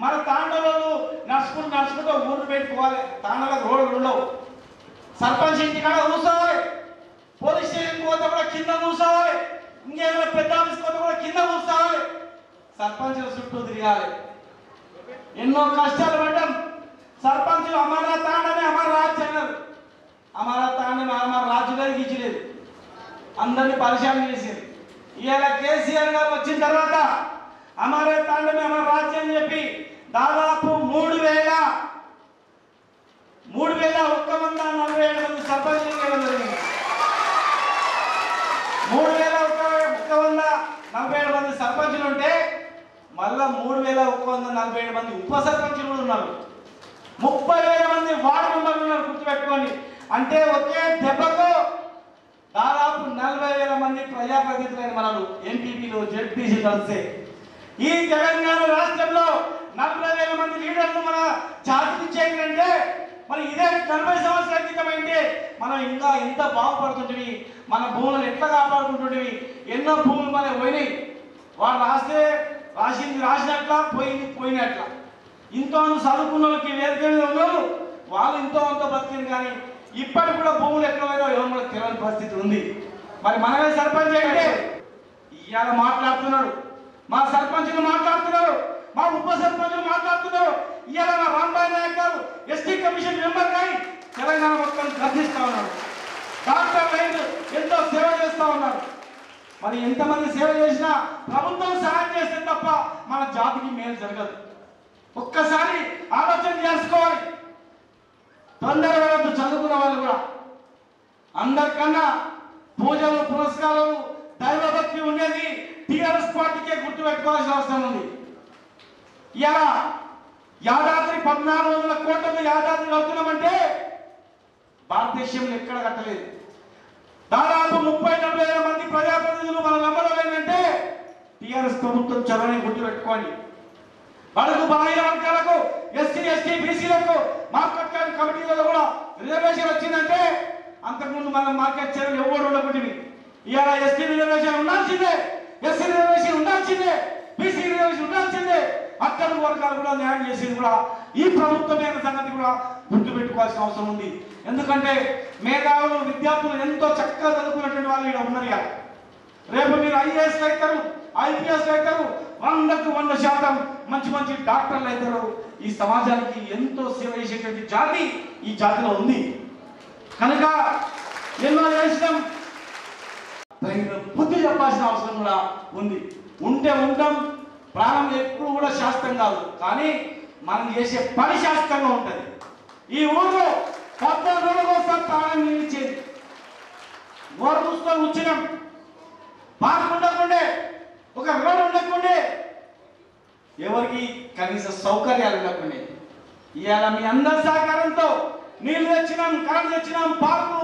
మన తాండవలు నడుచుకుంటూ నడుచుకుంటూ ఊరు పెట్టుకోవాలి. తాండలకు రోడ్లు ఉండవు. సర్పంచ్ ఇంటి కాడ కూర్చోవాలి. పోలీస్ స్టేషన్ పోతే కూడా కింద కూర్చోవాలి. ఇంకేమైనా పెద్ద ఆఫీస్ పోతే కూడా కింద కూర్చోవాలి. సర్పంచుల చుట్టూ తిరగాలి. ఎన్నో కష్టాలు పడ్డాం. సర్పంచులు అమర తాండమే అమర రాజ్ అన్నారు. అమర తాండమే అమర రాజు గారికి ఇచ్చలేదు అందరినీ పరిశాన్ చేసింది ఇవాళ కేసీఆర్ గారు వచ్చిన తర్వాత అమరే తాండమే అమర రాజ్యం చెప్పి దాదాపు మూడు వేల మూడు వేల ఒక్క వంద నలభై ఏడు మంది సర్పంచులు ఇవ్వడం జరిగింది. మూడు వేల ఒక్క ఒక్క వంద నలభై ఏడు మంది సర్పంచులు ఉంటే మళ్ళా మూడు వేల ఒక్క వంద నలభై ఏడు మంది ఉప సర్పంచులు కూడా ఉన్నారు. ముప్పై వేల మంది వార్డు మెంబర్లు ఉన్నారు గుర్తుపెట్టుకోండి. అంటే ఒకే దెబ్బకు దాదాపు నలభై వేల మంది ప్రజాప్రతినిధులైన మనలు ఎంపీపీలు జెడ్పీసీ కలిస్తే ఈ తెలంగాణ రాష్ట్రంలో నలభై వేల మంది లీడర్లు మన జాతికి చేయాలంటే మరి ఇదే నలభై సంవత్సరాల క్రితం మనం ఇంకా ఎంత బాగుపడుతుంటివి? మన భూములను ఎట్లా కాపాడుకుంటుంటివి? ఎన్నో భూములు మనకి పోయినాయి. వాడు రాస్తే రాసింది రాసినట్ల పోయింది పోయినట్ల. ఇంతో చదువుకున్న వాళ్ళకి వేదిక ఉన్నారు. వాళ్ళు ఇంతో అంత బతికింది కానీ ఇప్పటికి కూడా భూములు ఎక్కడ పోయినా ఎవరు మనకు తెలియని పరిస్థితి ఉంది. మరి మనమే సర్పంచ్ అంటే ఇవాళ మాట్లాడుతున్నాడు మా సర్పంచులు మాట్లాడుతున్నారు. మా ఉప సర్పంచులు మాట్లాడుతున్నారు. ఇవాళ మా రాంబాయి నాయక్ గారు ఎస్టీ కమిషన్ మెంబర్ కానీ తెలంగాణ మొత్తం గర్జిస్తా ఉన్నాడు డాక్టర్ రైతు ఎంతో సేవ చేస్తా ఉన్నారు. మరి ఎంతమంది సేవ చేసినా ప్రభుత్వం సహాయం చేస్తే తప్ప మన జాతికి మేలు జరగదు. ఒక్కసారి ఆలోచన చేసుకోవాలి. తొందరగా చదువుకున్న వాళ్ళు కూడా. అందరికన్నా పూజలు పురస్కారాలు దైవభక్తి ఉండేది టీఆర్ఎస్ పార్టీకే గుర్తు పెట్టుకోవాల్సిన అవసరం ఉంది. ఇలా యాదాద్రి పద్నాలుగు వందల కోట్ల యాదాద్రి అవుతున్నామంటే భారతదేశంలో ఎక్కడ కట్టలేదు. దాదాపు ముప్పై నలభై వేల మంది ప్రజాప్రతినిధులు మన నమ్మడం ఏంటంటే టీఆర్ఎస్ ప్రభుత్వం చొరవని గుర్తు పెట్టుకోండి. బడుగు బలహీన వర్గాలకు ఎస్సీ ఎస్టీ బీసీలకు మార్కెట్ కమిటీ కమిటీలలో కూడా రిజర్వేషన్ వచ్చిందంటే అంతకుముందు మన మార్కెట్ చర్యలు ఎవరు ఉండకుండావి. ఇవాళ ఎస్టీ రిజర్వేషన్ ఉండాల్సిందే ఎస్సీ రిజర్వేషన్ ఉండాల్సిందే బీసీ రిజర్వేషన్ అట్టడుగు వర్గాలు కూడా న్యాయం చేసేది కూడా ఈ ప్రభుత్వమైన సంగతి కూడా గుర్తు పెట్టుకోవాల్సిన అవసరం ఉంది. ఎందుకంటే మేధావులు విద్యార్థులు ఎంతో చక్కగా చదువుకున్నటువంటి వాళ్ళు ఇక్కడ ఉన్నారు రేపు మీరు ఐఏఎస్ అవుతారు ఐపీఎస్ అవుతారు వందకు వంద శాతం మంచి మంచి డాక్టర్లు అవుతారు. ఈ సమాజానికి ఎంతో సేవ చేసేటువంటి జాతి ఈ జాతిలో ఉంది. కనుక ఎన్నో చేసినాం. తగిన బుద్ధి చెప్పాల్సిన అవసరం కూడా ఉంది. ఉంటే ఉంటాం ప్రాణం ఎప్పుడు కూడా శాస్త్రం కాదు. కానీ మనం చేసే పని శాస్త్రంగా ఉంటుంది. ఈ ఊర్లో కొత్త రోజులకు ఒకసారి ప్రాణం నిలిచేది. ఓర పుస్తకం వచ్చినాం పార్క్ ఉండకుండే ఒక రోడ్ ఉండకుండే ఎవరికి కనీస సౌకర్యాలు ఉండకుండే. ఇవాళ మీ అందరి సహకారంతో నీళ్ళు తెచ్చినాం కరెంట్ తెచ్చినాం పార్కు